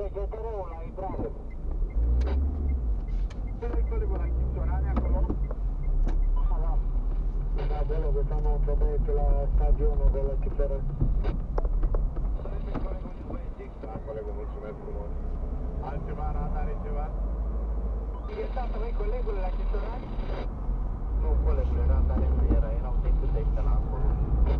este GTR-ul la intrare. Sei colego la Chistorani acolo? Da, da. Da, bello che stanno la stadionul de la Chifere. Da, colegul, mulțumesc frumos. Altceva, radare, ceva? E stato voi colegul la Chistorani? Nu, colegule, radare nu era, erau decât de la acolo.